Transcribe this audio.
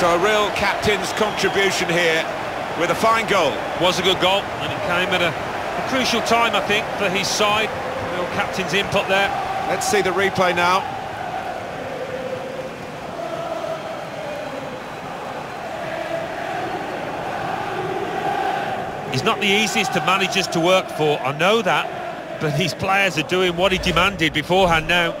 So a real captain's contribution here with a fine goal. Was a good goal, and it came at a, a crucial time, I think, for his side. A Real captain's input there. Let's see the replay now. He's not the easiest of managers to work for, I know that, but his players are doing what he demanded beforehand now.